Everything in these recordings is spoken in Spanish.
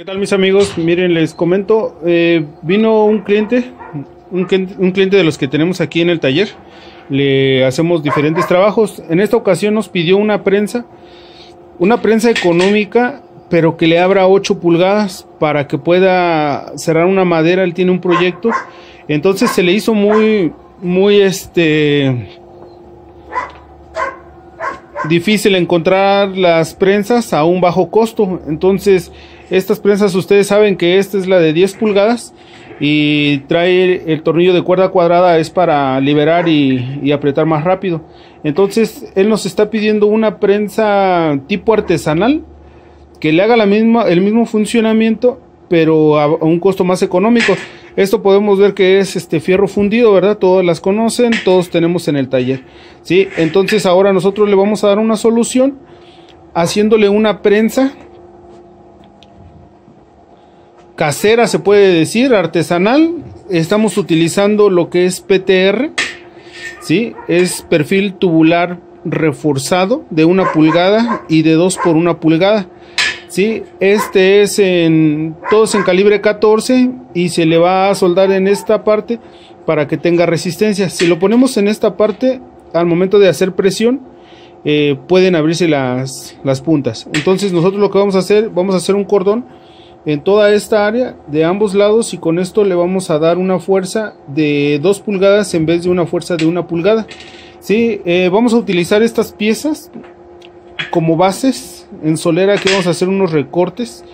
¿Qué tal mis amigos? Miren, les comento, eh, vino un cliente, un, un, cliente de los que tenemos aquí en el taller, le hacemos diferentes trabajos. En esta ocasión nos pidió una prensa, una prensa económica, pero que le abra 8 pulgadas para que pueda cerrar una madera, él tiene un proyecto. Entonces se le hizo muy, muy este difícil encontrar las prensas a un bajo costo. Entonces, estas prensas ustedes saben que esta es la de 10 pulgadas y trae el tornillo de cuerda cuadrada es para liberar y, apretar más rápido. Entonces, él nos está pidiendo una prensa tipo artesanal que le haga la misma, el mismo funcionamiento, pero a un costo más económico. Esto podemos ver que es este fierro fundido, ¿verdad? Todas las conocen, todos tenemos en el taller. ¿sí? Entonces ahora nosotros le vamos a dar una solución haciéndole una prensa casera, se puede decir, artesanal. Estamos utilizando lo que es PTR, ¿sí? Es perfil tubular reforzado de una pulgada y de dos por una pulgada. ¿sí? Este es en, todos en calibre 14 y se le va a soldar en esta parte para que tenga resistencia. Si lo ponemos en esta parte, al momento de hacer presión, eh, pueden abrirse las, las puntas. Entonces nosotros lo que vamos a hacer, vamos a hacer un cordón en toda esta área de ambos lados y con esto le vamos a dar una fuerza de 2 pulgadas en vez de una fuerza de una pulgada. ¿sí? Eh, vamos a utilizar estas piezas como bases en solera que vamos a hacer unos recortes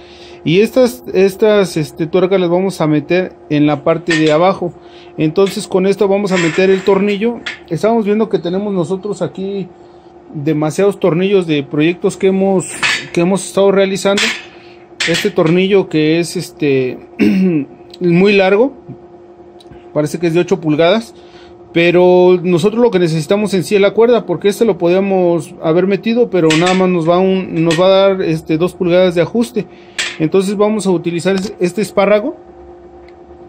y estas estas este, tuercas las vamos a meter en la parte de abajo entonces con esto vamos a meter el tornillo estamos viendo que tenemos nosotros aquí demasiados tornillos de proyectos que hemos que hemos estado realizando este tornillo que es este muy largo parece que es de 8 pulgadas pero nosotros lo que necesitamos en sí es la cuerda, porque este lo podemos haber metido, pero nada más nos va, un, nos va a dar este, dos pulgadas de ajuste. Entonces vamos a utilizar este espárrago.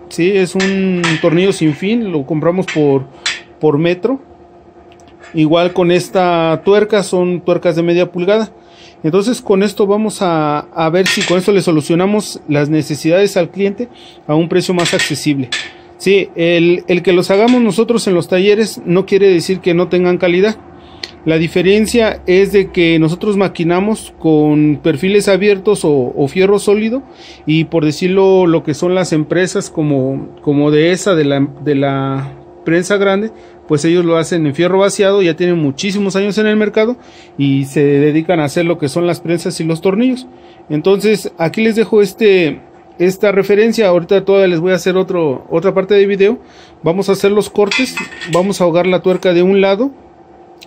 Sí, es un tornillo sin fin, lo compramos por, por metro. Igual con esta tuerca, son tuercas de media pulgada. Entonces con esto vamos a, a ver si con esto le solucionamos las necesidades al cliente a un precio más accesible. Sí, el, que los hagamos nosotros en los talleres no quiere decir que no tengan calidad. La diferencia es de que nosotros maquinamos con perfiles abiertos o, fierro sólido y por decirlo lo que son las empresas como, como de esa, de la, de la prensa grande, pues ellos lo hacen en fierro vaciado, ya tienen muchísimos años en el mercado y se dedican a hacer lo que son las prensas y los tornillos. Entonces aquí les dejo este, esta referencia. Ahorita todavía les voy a hacer otro, otra parte de video. Vamos a hacer los cortes. Vamos a ahogar la tuerca de un lado.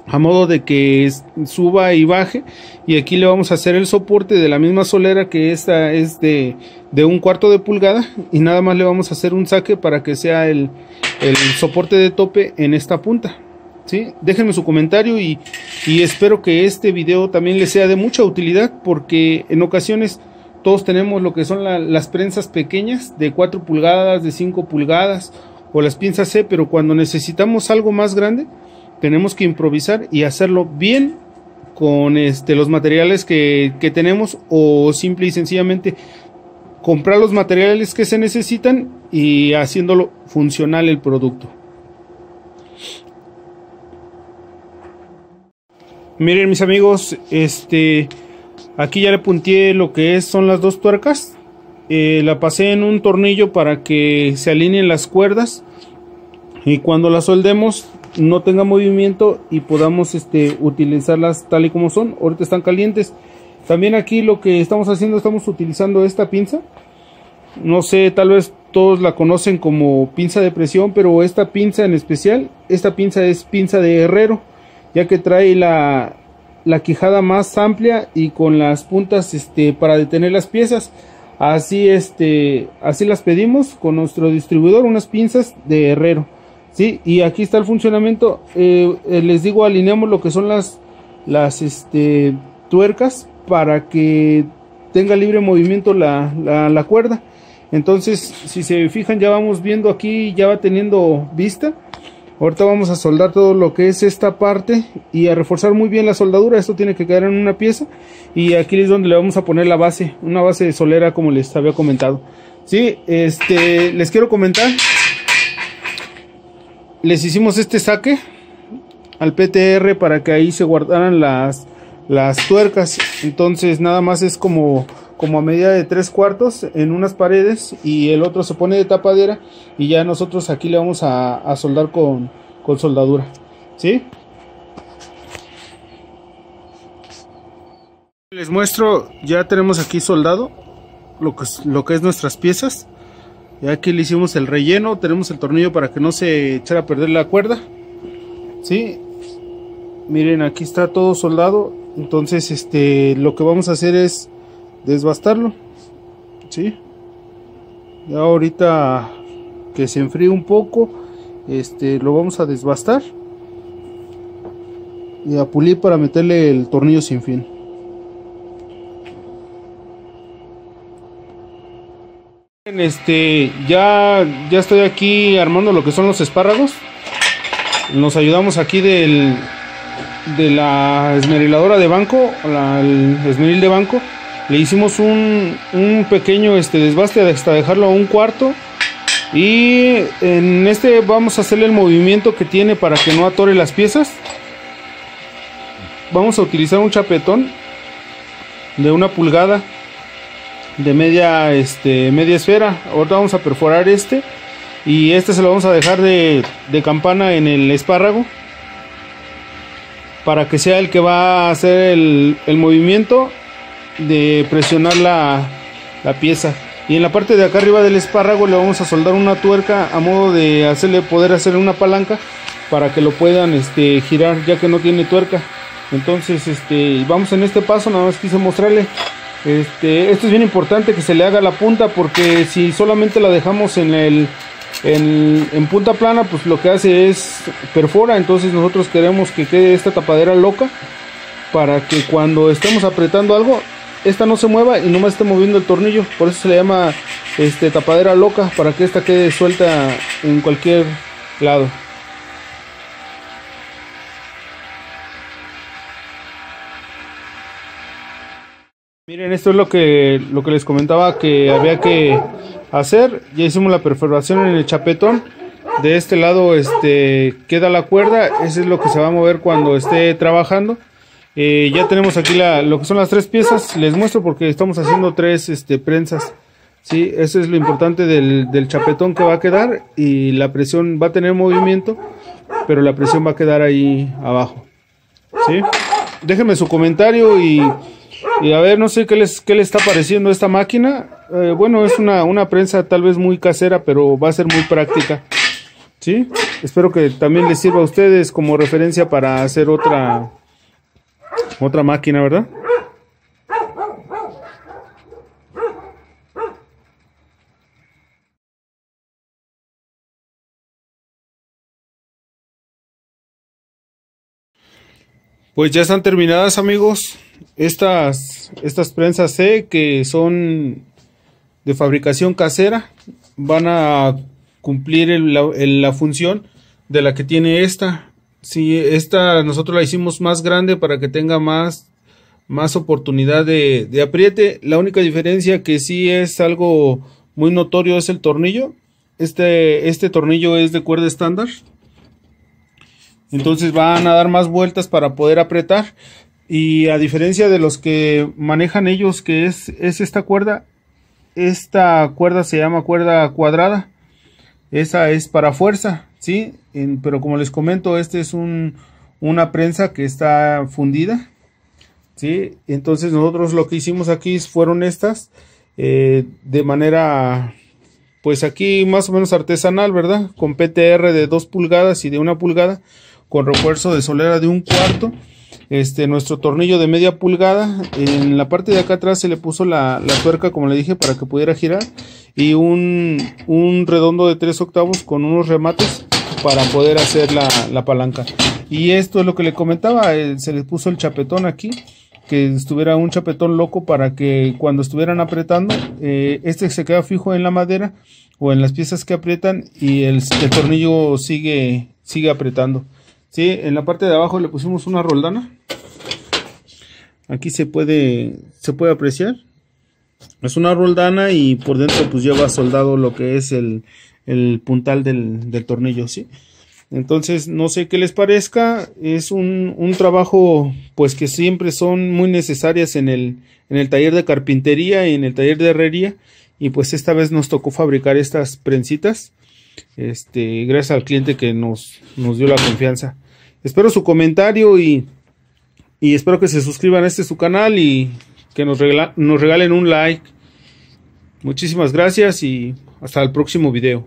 A modo de que suba y baje. Y aquí le vamos a hacer el soporte de la misma solera que esta es de, de un cuarto de pulgada. Y nada más le vamos a hacer un saque para que sea el, el soporte de tope en esta punta. ¿Sí? Déjenme su comentario y, y espero que este video también les sea de mucha utilidad porque en ocasiones todos tenemos lo que son las prensas pequeñas de 4 pulgadas, de 5 pulgadas o las pinzas C, pero cuando necesitamos algo más grande, tenemos que improvisar y hacerlo bien con este, los materiales que, que tenemos o simple y sencillamente comprar los materiales que se necesitan y haciéndolo funcional el producto. Miren mis amigos, este Aquí ya le punteé lo que es, son las dos tuercas. Eh, la pasé en un tornillo para que se alineen las cuerdas. Y cuando las soldemos no tenga movimiento y podamos este, utilizarlas tal y como son. Ahorita están calientes. También aquí lo que estamos haciendo, estamos utilizando esta pinza. No sé, tal vez todos la conocen como pinza de presión, pero esta pinza en especial, esta pinza es pinza de herrero, ya que trae la, la quijada más amplia y con las puntas este, para detener las piezas. Así, este, así las pedimos con nuestro distribuidor, unas pinzas de herrero. ¿Sí? Y aquí está el funcionamiento. Eh, eh, les digo, alineamos lo que son las, las este, tuercas para que tenga libre movimiento la, la, la cuerda. Entonces, si se fijan, ya vamos viendo aquí, ya va teniendo vista. Ahorita vamos a soldar todo lo que es esta parte y a reforzar muy bien la soldadura. Esto tiene que quedar en una pieza y aquí es donde le vamos a poner la base, una base de solera como les había comentado. Sí, este, les quiero comentar. Les hicimos este saque al PTR para que ahí se guardaran las, las tuercas. Entonces nada más es como como a medida de tres cuartos en unas paredes y el otro se pone de tapadera y ya nosotros aquí le vamos a, soldar con, con soldadura ¿sí? les muestro ya tenemos aquí soldado lo que, es, lo que es nuestras piezas ya aquí le hicimos el relleno tenemos el tornillo para que no se echara a perder la cuerda. ¿sí? miren aquí está todo soldado. Entonces este lo que vamos a hacer es desbastarlo. ¿sí? ya ahorita que se enfríe un poco este lo vamos a desbastar. Y a pulir para meterle el tornillo sin fin este ya ya estoy aquí armando lo que son los espárragos nos ayudamos aquí del de la esmeriladora de banco la, el esmeril de banco le hicimos un, pequeño este, desbaste hasta dejarlo a un cuarto. Y en este vamos a hacerle el movimiento que tiene para que no atore las piezas. Vamos a utilizar un chapetón de una pulgada de media, este, media esfera. Ahorita vamos a perforar este. Y este se lo vamos a dejar de, campana en el espárrago. Para que sea el que va a hacer el, el movimiento de presionar la, pieza y en la parte de acá arriba del espárrago le vamos a soldar una tuerca a modo de hacerle poder hacer una palanca para que lo puedan este, girar ya que no tiene tuerca entonces este vamos en este paso nada más quise mostrarle este esto es bien importante que se le haga la punta porque si solamente la dejamos en el en, punta plana pues lo que hace es perfora entonces nosotros queremos que quede esta tapadera loca para que cuando estemos apretando algo esta no se mueva y no me esté moviendo el tornillo. Por eso se le llama este, tapadera loca, para que esta quede suelta en cualquier lado. Miren, esto es lo que, lo que les comentaba que había que hacer. Ya hicimos la perforación en el chapetón. De este lado este, queda la cuerda. Eso es lo que se va a mover cuando esté trabajando. Eh, ya tenemos aquí la, lo que son las tres piezas. Les muestro porque estamos haciendo tres este, prensas. Sí, eso es lo importante del, del, chapetón que va a quedar y la presión va a tener movimiento, pero la presión va a quedar ahí abajo. ¿Sí? Déjenme su comentario y, y a ver, no sé qué les, qué les está pareciendo esta máquina. Eh, bueno, es una, una prensa tal vez muy casera, pero va a ser muy práctica. ¿Sí? Espero que también les sirva a ustedes como referencia para hacer otra, otra máquina, ¿verdad? Pues ya están terminadas amigos estas, estas prensas C que son de fabricación casera van a cumplir la función de la que tiene esta Sí, esta nosotros la hicimos más grande para que tenga más, más oportunidad de, de apriete. La única diferencia que sí es algo muy notorio es el tornillo. Este, este tornillo es de cuerda estándar. Entonces van a dar más vueltas para poder apretar. Y a diferencia de los que manejan ellos, que es, es esta cuerda, esta cuerda se llama cuerda cuadrada. Esa es para fuerza. ¿sí? pero como les comento, este es un, una prensa que está fundida, ¿sí? Entonces nosotros lo que hicimos aquí fueron estas, eh, de manera, pues aquí más o menos artesanal, ¿verdad? Con PTR de 2 pulgadas y de 1 pulgada, con refuerzo de solera de un cuarto. Este, nuestro tornillo de media pulgada, en la parte de acá atrás se le puso la, la tuerca, como le dije, para que pudiera girar y un, un redondo de 3 octavos con unos remates para poder hacer la, palanca. Y esto es lo que le comentaba, eh, se le puso el chapetón aquí, que estuviera un chapetón loco para que cuando estuvieran apretando, eh, este se queda fijo en la madera o en las piezas que aprietan y el, tornillo sigue, sigue apretando. Sí, en la parte de abajo le pusimos una roldana. Aquí se puede, se puede apreciar. Es una roldana y por dentro pues lleva soldado lo que es el, el puntal del, del tornillo, ¿sí? Entonces, no sé qué les parezca, es un, un, trabajo pues que siempre son muy necesarias en el, en el taller de carpintería y en el taller de herrería y pues esta vez nos tocó fabricar estas prensitas, este, gracias al cliente que nos, nos dio la confianza. Espero su comentario y, y espero que se suscriban a este su canal y que nos, nos regalen un like. Muchísimas gracias y hasta el próximo video.